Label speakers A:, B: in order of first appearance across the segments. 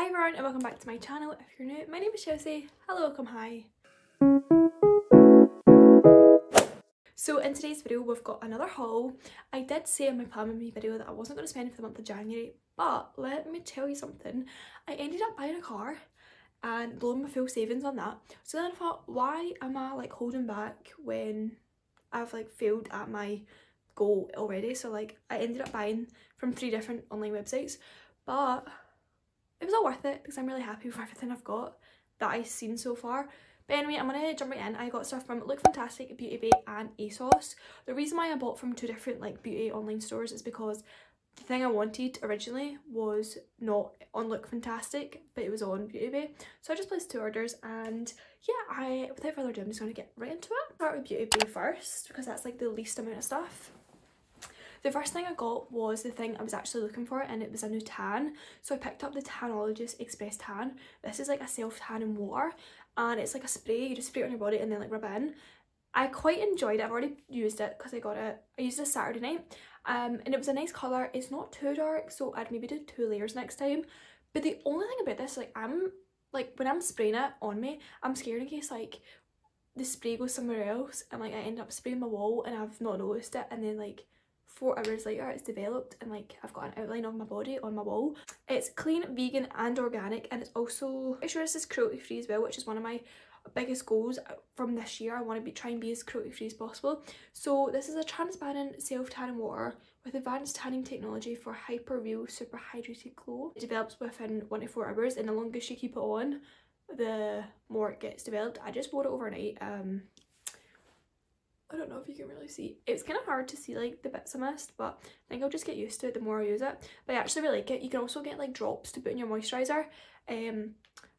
A: Hi everyone and welcome back to my channel. If you're new, my name is Chelsie. Hello, welcome, hi. So in today's video we've got another haul. I did say in my plan with me video that I wasn't going to spend for the month of January but let me tell you something. I ended up buying a car and blowing my full savings on that. So then I thought why am I like holding back when I've like failed at my goal already. So like I ended up buying from three different online websites but it was all worth it because I'm really happy with everything I've got that I've seen so far. But anyway, I'm going to jump right in. I got stuff from Look Fantastic, Beauty Bay and ASOS. The reason why I bought from two different like beauty online stores is because the thing I wanted originally was not on Look Fantastic, but it was on Beauty Bay. So I just placed two orders and yeah, I without further ado, I'm just going to get right into it. Start with Beauty Bay first because that's like the least amount of stuff. The first thing I got was the thing I was actually looking for and it was a new tan. So I picked up the Tanologist Express Tan. This is like a self-tan in water and it's like a spray. You just spray it on your body and then like rub in. I quite enjoyed it. I've already used it because I got it. I used it Saturday night um, and it was a nice colour. It's not too dark so I'd maybe do two layers next time. But the only thing about this, like I'm, like when I'm spraying it on me, I'm scared in case like the spray goes somewhere else and like I end up spraying my wall and I've not noticed it and then like four hours later it's developed and like I've got an outline of my body on my wall. It's clean, vegan and organic and it's also, I'm sure this is cruelty free as well which is one of my biggest goals from this year. I want to be try and be as cruelty free as possible. So this is a transparent self tanning water with advanced tanning technology for hyper real super hydrated glow. It develops within 1 to 4 hours and the longer you keep it on the more it gets developed. I just wore it overnight um I don't know if you can really see. It's kind of hard to see like the bits I missed, but I think I'll just get used to it the more I use it. But I actually really like it. You can also get like drops to put in your moisturiser. Um,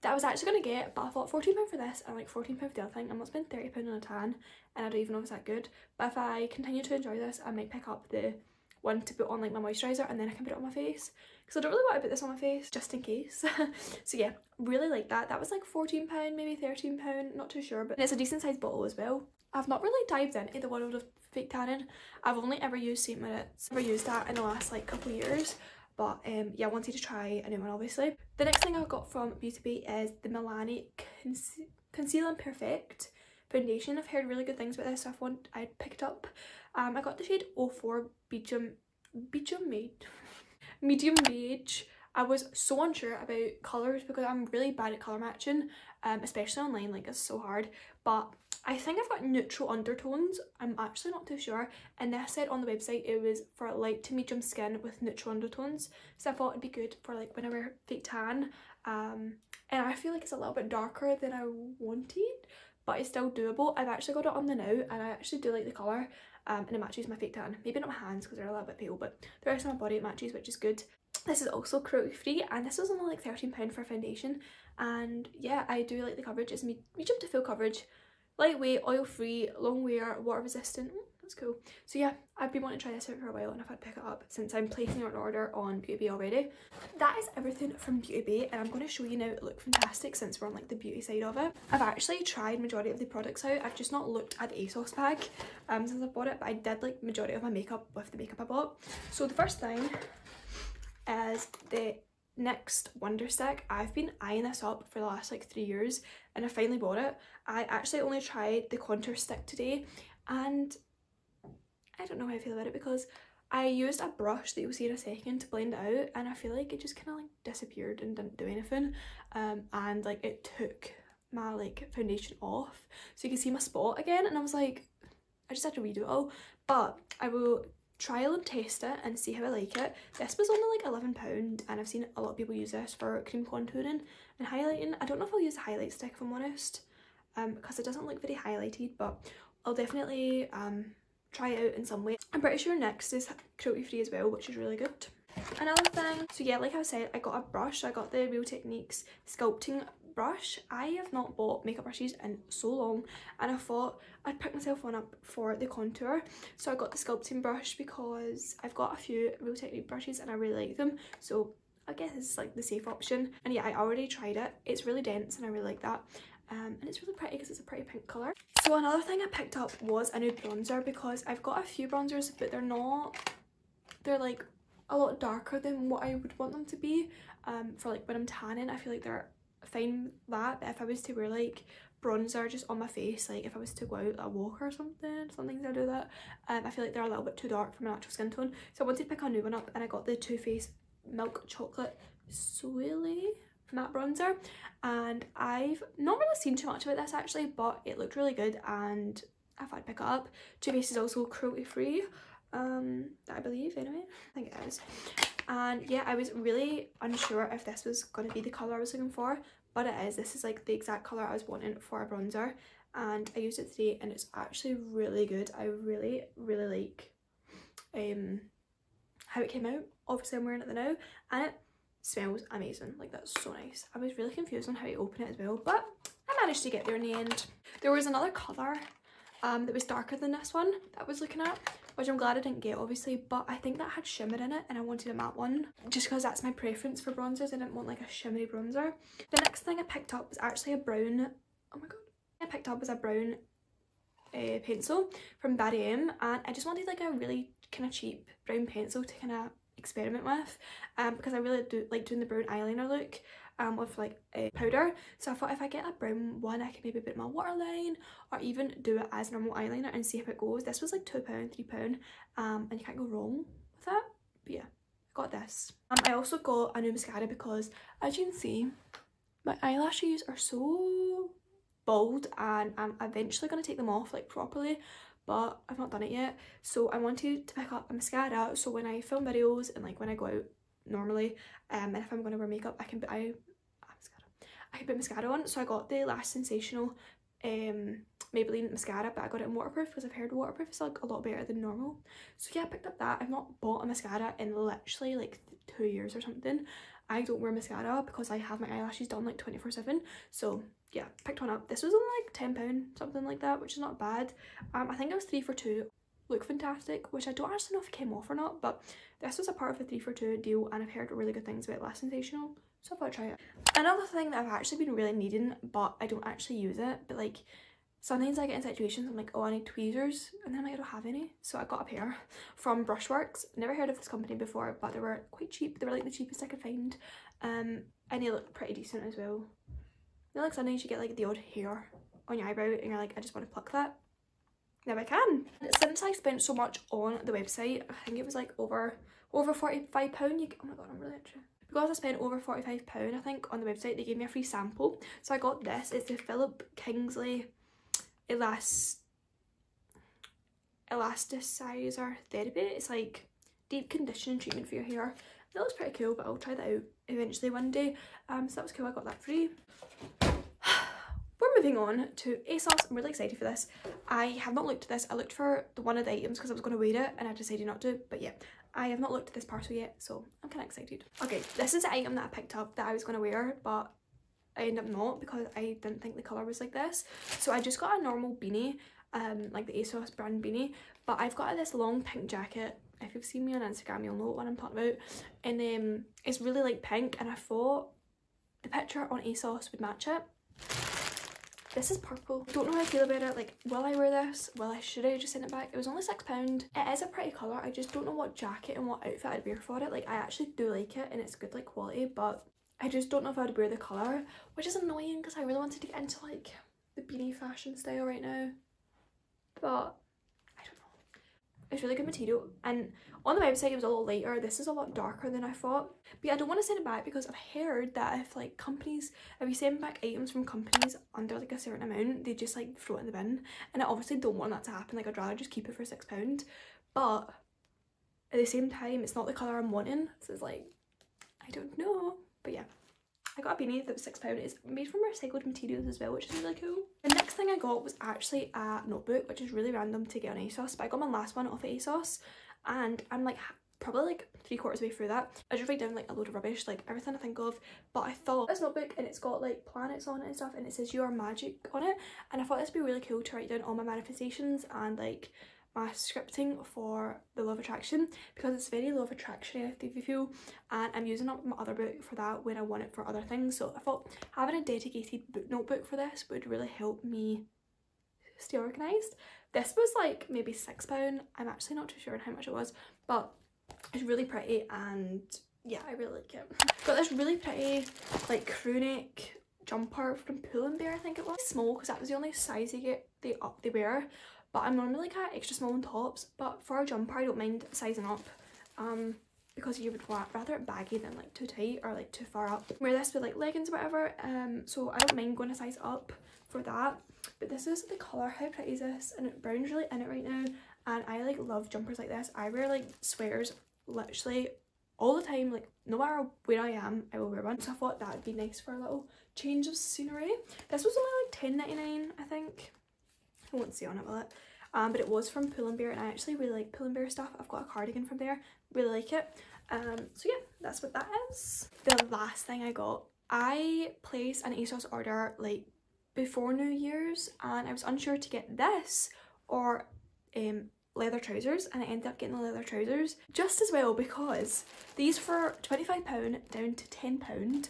A: that I was actually going to get, but I thought £14 for this and like £14 for the other thing. I'm not spending £30 on a tan and I don't even know if it's that good. But if I continue to enjoy this, I might pick up the one to put on like my moisturiser and then I can put it on my face because I don't really want to put this on my face just in case. so yeah, really like that. That was like £14, maybe £13, not too sure, but it's a decent sized bottle as well. I've not really dived into the world of fake tanning. I've only ever used St. Moriz. Never used that in the last like couple years. But um, yeah, I wanted to try a new one obviously. The next thing I got from Beauty Bay is the Milani Conce Conceal and Perfect foundation. I've heard really good things about this so I want I picked up. Um, I got the shade 04 Beecham Beecham Made Medium Beige. I was so unsure about colours because I'm really bad at colour matching, um, especially online, like it's so hard. But I think I've got neutral undertones. I'm actually not too sure. And they said on the website it was for light to medium skin with neutral undertones. So I thought it'd be good for like whenever fake tan. Um, and I feel like it's a little bit darker than I wanted, but it's still doable. I've actually got it on the now and I actually do like the colour. Um, and it matches my fake tan. Maybe not my hands because they're a little bit pale, but the rest of my body it matches, which is good. This is also cruelty free and this was only like £13 for a foundation. And yeah, I do like the coverage. It's me medium to full coverage lightweight, oil free, long wear, water resistant. Mm, that's cool. So yeah, I've been wanting to try this out for a while and I've had to pick it up since I'm placing an order on Beauty Bay already. That is everything from Beauty Bay and I'm going to show you now it look fantastic since we're on like the beauty side of it. I've actually tried majority of the products out. I've just not looked at the ASOS bag um, since I bought it but I did like majority of my makeup with the makeup I bought. So the first thing is the NYX Wonder Stick. I've been eyeing this up for the last like three years and I finally bought it. I actually only tried the contour stick today and I don't know how I feel about it because I used a brush that you'll see in a second to blend it out and I feel like it just kind of like disappeared and didn't do anything um, and like it took my like foundation off so you can see my spot again and I was like I just had to redo it all but I will trial and test it and see how I like it. This was only like £11 and I've seen a lot of people use this for cream contouring and highlighting. I don't know if I'll use a highlight stick if I'm honest um, because it doesn't look very highlighted but I'll definitely um, try it out in some way. I'm pretty sure NYX is cruelty free as well which is really good. Another thing, so yeah like I said I got a brush, I got the Real Techniques sculpting brush. I have not bought makeup brushes in so long and I thought I'd pick myself one up for the contour. So I got the sculpting brush because I've got a few Real Technique brushes and I really like them. So I guess it's like the safe option. And yeah, I already tried it. It's really dense and I really like that. Um, and it's really pretty because it's a pretty pink colour. So another thing I picked up was a nude bronzer because I've got a few bronzers but they're not, they're like a lot darker than what I would want them to be um, for like when I'm tanning I feel like they're fine that but if I was to wear like bronzer just on my face like if I was to go out a walk or something sometimes I do that um, I feel like they're a little bit too dark for my natural skin tone so I wanted to pick a new one up and I got the Too Faced Milk Chocolate Soleil matte bronzer and I've not really seen too much about this actually but it looked really good and I thought I'd pick it up. Too Faced is also cruelty free um I believe anyway I think it is and yeah I was really unsure if this was going to be the colour I was looking for but it is. This is like the exact colour I was wanting for a bronzer and I used it today and it's actually really good. I really really like um how it came out obviously I'm wearing it now and it smells amazing. Like that's so nice. I was really confused on how to open it as well but I managed to get there in the end. There was another colour um that was darker than this one that I was looking at which I'm glad I didn't get obviously but I think that had shimmer in it and I wanted a matte one just because that's my preference for bronzers I didn't want like a shimmery bronzer. The next thing I picked up was actually a brown oh my god I picked up was a brown uh, pencil from Barry M and I just wanted like a really kind of cheap brown pencil to kind of experiment with um, because I really do like doing the brown eyeliner look um, with like a powder. So I thought if I get a brown one, I can maybe put my waterline or even do it as normal eyeliner and see how it goes. This was like £2, £3 um, and you can't go wrong with that. But yeah, I got this. Um, I also got a new mascara because as you can see, my eyelashes are so bald and I'm eventually going to take them off like properly but I've not done it yet so I wanted to pick up a mascara so when I film videos and like when I go out normally um and if I'm going to wear makeup I can I I put mascara on. So I got the Lash Sensational um, Maybelline mascara, but I got it in waterproof because I've heard waterproof is like a lot better than normal. So yeah, I picked up that. I've not bought a mascara in literally like two years or something. I don't wear mascara because I have my eyelashes done like 24 7. So yeah, picked one up. This was only like £10, something like that, which is not bad. Um, I think it was three for two. Look fantastic, which I don't actually know if it came off or not, but this was a part of a three for two deal and I've heard really good things about Lash Sensational so I thought I'd try it. Another thing that I've actually been really needing but I don't actually use it but like sometimes I get in situations I'm like oh I need tweezers and then I'm like I don't have any so I got a pair from Brushworks. Never heard of this company before but they were quite cheap. They were like the cheapest I could find um, and they look pretty decent as well. You know like sometimes you get like the odd hair on your eyebrow and you're like I just want to pluck that. Now I can. Since I spent so much on the website, I think it was like over over £45, you oh my god I'm really interested because I spent over £45 I think on the website they gave me a free sample. So I got this. It's the Philip Kingsley Elast Elasticizer Therapy. It's like deep conditioning treatment for your hair. That looks pretty cool but I'll try that out eventually one day. Um so that was cool. I got that free moving on to ASOS. I'm really excited for this. I have not looked at this. I looked for the one of the items because I was going to wear it and I decided not to. But yeah, I have not looked at this parcel yet, so I'm kind of excited. Okay, this is the item that I picked up that I was going to wear, but I ended up not because I didn't think the colour was like this. So I just got a normal beanie, um, like the ASOS brand beanie, but I've got this long pink jacket. If you've seen me on Instagram, you'll know what I'm talking about. And um, it's really like pink, and I thought the picture on ASOS would match it. This is purple. Don't know how I feel about it. Like, will I wear this? Well, I should have just sent it back. It was only £6. It is a pretty colour. I just don't know what jacket and what outfit I'd wear for it. Like, I actually do like it and it's good like quality, but I just don't know if I'd wear the colour, which is annoying because I really wanted to get into like the beanie fashion style right now. But it's really good material. And on the website it was a lot lighter. This is a lot darker than i thought. But yeah, i don't want to send it back because i've heard that if like companies if you send back items from companies under like a certain amount they just like throw it in the bin. And i obviously don't want that to happen. Like i'd rather just keep it for six pound. But at the same time it's not the color i'm wanting. So it's like i don't know. But yeah I got a beanie that was £6. It's made from recycled materials as well, which is really cool. The next thing I got was actually a notebook, which is really random to get on ASOS, but I got my last one off of ASOS and I'm like probably like three quarters way through that. I just write down like a load of rubbish, like everything I think of, but I thought this notebook and it's got like planets on it and stuff and it says you are magic on it and I thought this would be really cool to write down all my manifestations and like my scripting for the law of attraction because it's very law of attraction if you feel and I'm using up my other book for that when I want it for other things so I thought having a dedicated book notebook for this would really help me stay organised. This was like maybe £6, I'm actually not too sure on how much it was but it's really pretty and yeah, I really like it. Got this really pretty like crew neck jumper from Pull & Bear, I think it was. Small because that was the only size they get they up they wear. But I'm normally like a extra small in tops. But for a jumper, I don't mind sizing up. Um, because you would rather it baggy than like too tight or like too far up. Wear this with like leggings or whatever. Um, so I don't mind going a size up for that. But this is the colour. How pretty is this? And brown's really in it right now. And I like love jumpers like this. I wear like sweaters literally all the time. Like no matter where I am, I will wear one. So I thought that would be nice for a little change of scenery. This was only like ten ninety nine, I think. I won't see on it, will it? Um, but it was from Pull & Bear and I actually really like Pull & Bear stuff. I've got a cardigan from there, really like it. Um, so yeah, that's what that is. The last thing I got, I placed an ASOS order like before New Year's and I was unsure to get this or um, leather trousers and I ended up getting the leather trousers just as well because these for £25 down to £10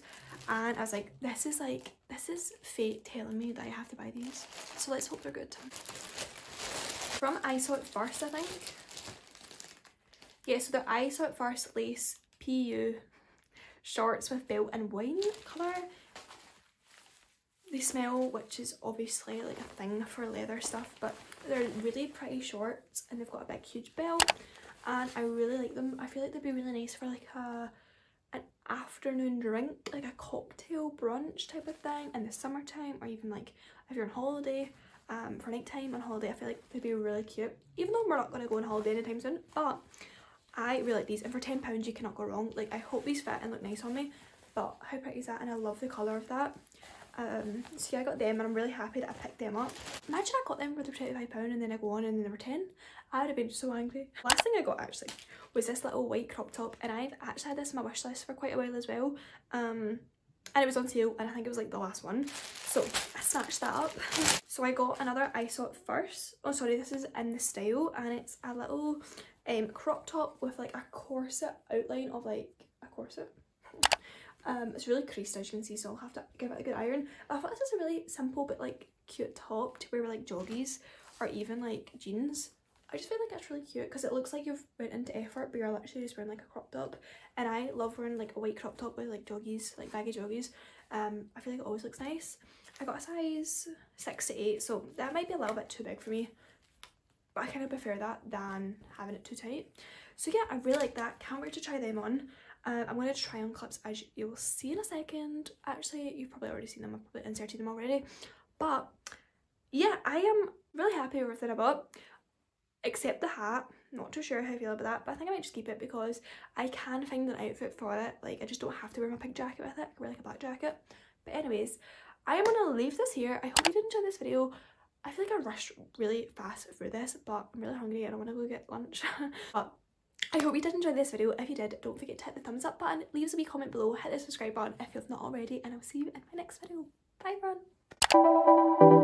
A: and I was like this is like this is fate telling me that I have to buy these so let's hope they're good. From I Saw It First I think. Yeah so they're I Saw It First lace PU shorts with belt and wine colour they smell, which is obviously like a thing for leather stuff, but they're really pretty shorts and they've got a big huge belt and I really like them. I feel like they'd be really nice for like a an afternoon drink, like a cocktail brunch type of thing in the summertime or even like if you're on holiday um, for night time on holiday I feel like they'd be really cute. Even though we're not going to go on holiday anytime soon but I really like these and for £10 you cannot go wrong. Like I hope these fit and look nice on me but how pretty is that? And I love the colour of that um, so yeah, I got them and I'm really happy that I picked them up. Imagine I got them for the £25 and then I go on and they were 10 I would have been so angry. Last thing I got actually was this little white crop top and I've actually had this on my wish list for quite a while as well. Um, and it was on sale and I think it was like the last one. So I snatched that up. So I got another I saw it first. Oh sorry, this is in the style and it's a little um, crop top with like a corset outline of like a corset um, it's really creased as you can see, so I'll have to give it a good iron. I thought this is a really simple but like cute top to wear with like joggies or even like jeans. I just feel like it's really cute because it looks like you've went into effort but you're actually just wearing like a crop top and I love wearing like a white crop top with like joggies, like baggy joggies. Um, I feel like it always looks nice. I got a size 6 to 8 so that might be a little bit too big for me but I kind of prefer that than having it too tight. So yeah, I really like that. Can't wait to try them on. Um, I'm going to try on clips as you'll see in a second. Actually, you've probably already seen them. I've probably inserted them already. But yeah, I am really happy with it I bought. Except the hat. Not too sure how I feel about that, but I think I might just keep it because I can find an outfit for it. Like, I just don't have to wear my pink jacket with it. I wear like a black jacket. But anyways, I am going to leave this here. I hope you did enjoy this video. I feel like I rushed really fast through this, but I'm really hungry and I want to go get lunch. but I hope you did enjoy this video. If you did, don't forget to hit the thumbs up button, leave us a wee comment below, hit the subscribe button if you've not already, and I'll see you in my next video. Bye everyone!